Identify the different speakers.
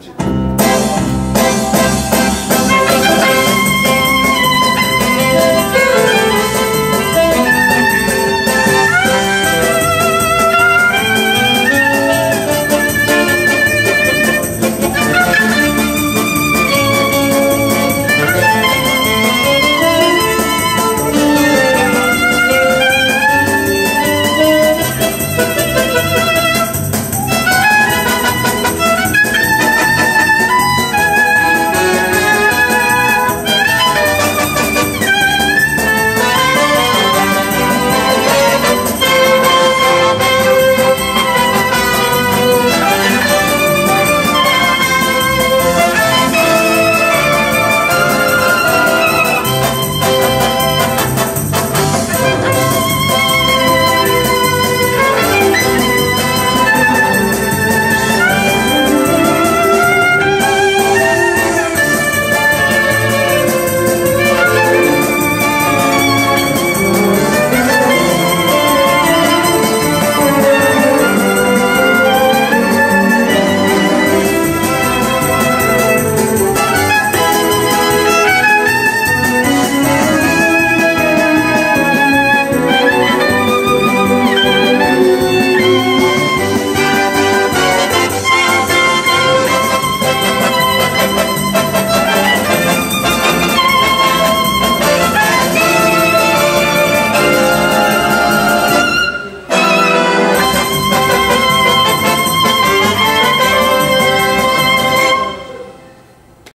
Speaker 1: 気持